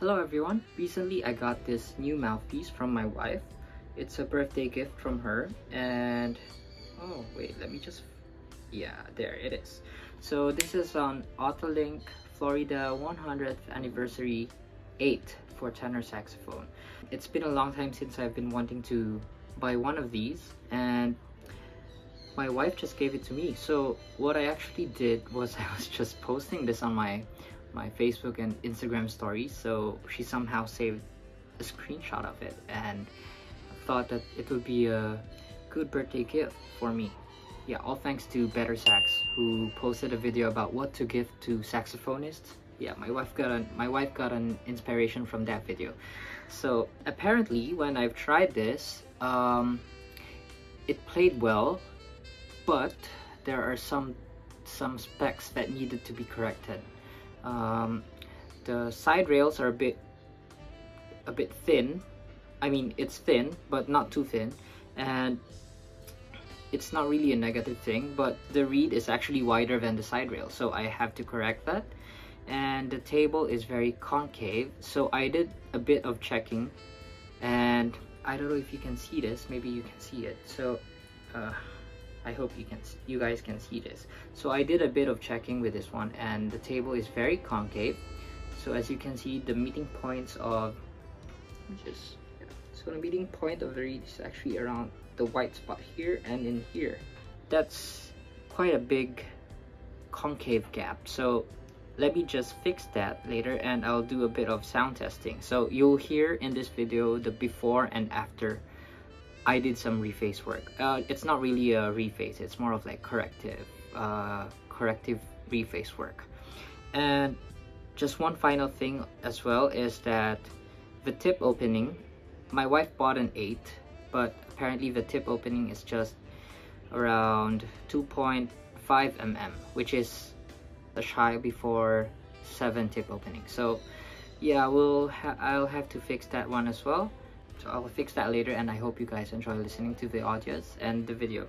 Hello everyone, recently I got this new mouthpiece from my wife. It's a birthday gift from her and oh wait let me just yeah there it is. So this is on Otto Link Florida 100th anniversary 8 for tenor saxophone. It's been a long time since I've been wanting to buy one of these and my wife just gave it to me. So what I actually did was I was just posting this on my my Facebook and Instagram stories. So she somehow saved a screenshot of it and thought that it would be a good birthday gift for me. Yeah, all thanks to Better Sax who posted a video about what to give to saxophonists. Yeah, my wife got an my wife got an inspiration from that video. So apparently when I've tried this, um, it played well, but there are some some specs that needed to be corrected. Um, the side rails are a bit a bit thin. I mean, it's thin, but not too thin, and it's not really a negative thing. But the reed is actually wider than the side rail, so I have to correct that. And the table is very concave, so I did a bit of checking, and I don't know if you can see this. Maybe you can see it. So. Uh, I hope you can you guys can see this. So I did a bit of checking with this one and the table is very concave. So as you can see the meeting points of just so the meeting point of the reed is actually around the white spot here and in here. That's quite a big concave gap. So let me just fix that later and I'll do a bit of sound testing. So you'll hear in this video the before and after I did some reface work. Uh, it's not really a reface, it's more of like corrective, uh, corrective reface work. And just one final thing as well is that the tip opening, my wife bought an 8, but apparently the tip opening is just around 2.5 mm, which is a shy before 7 tip opening. So yeah, we'll ha I'll have to fix that one as well. So I will fix that later and I hope you guys enjoy listening to the audios and the video.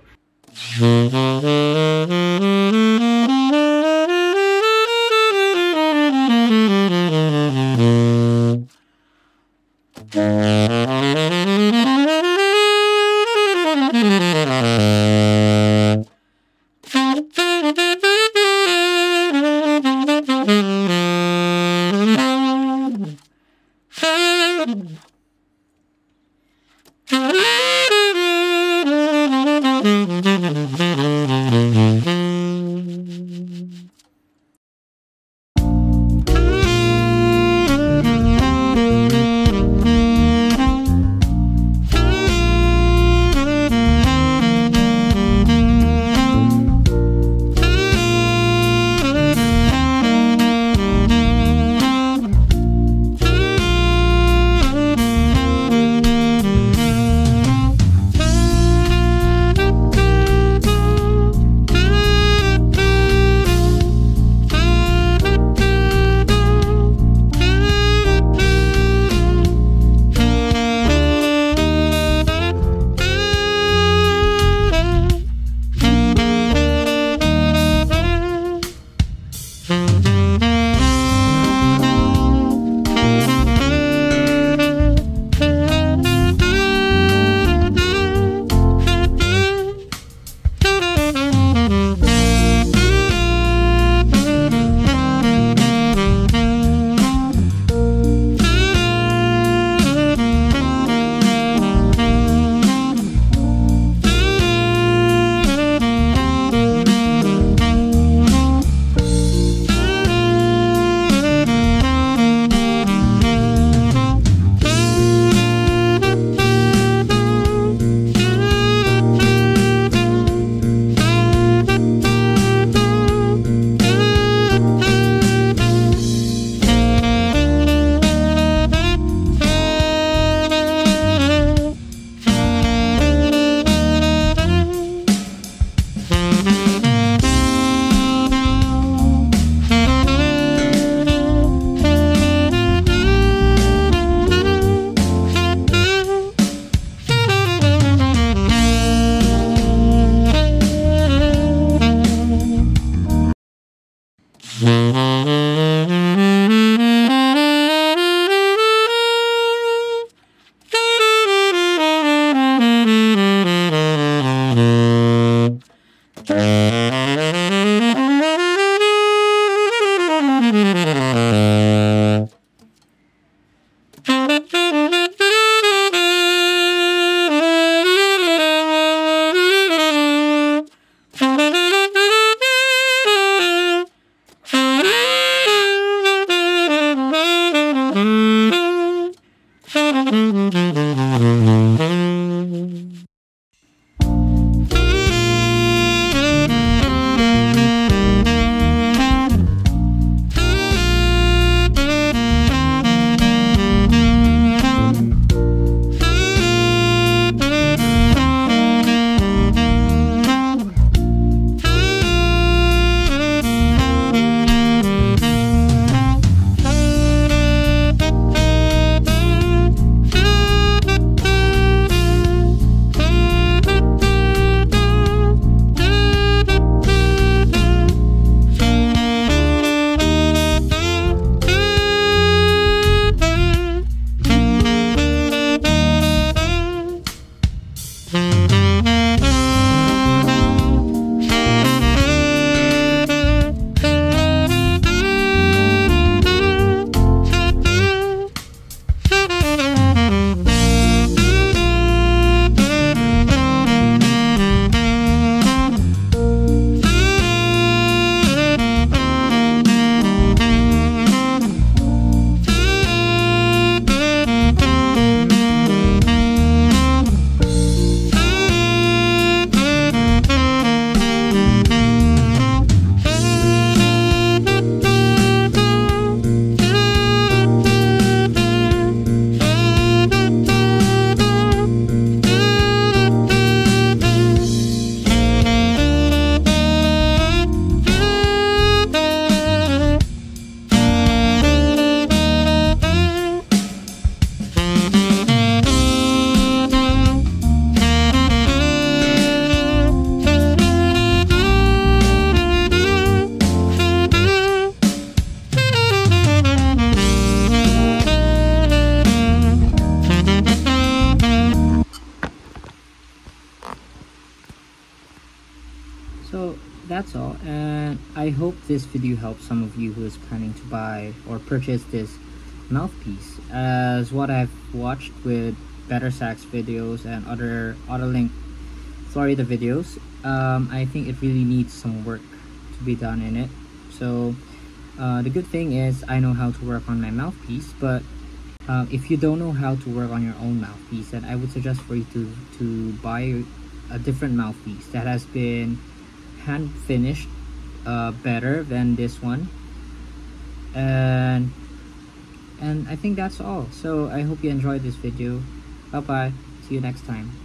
And I hope this video helps some of you who is planning to buy or purchase this mouthpiece. As what I've watched with Better Sax videos and other Otto Link Florida videos um, I think it really needs some work to be done in it. So uh, the good thing is I know how to work on my mouthpiece but uh, if you don't know how to work on your own mouthpiece then I would suggest for you to, to buy a different mouthpiece that has been hand finished uh, better than this one. And and I think that's all. So I hope you enjoyed this video. Bye bye see you next time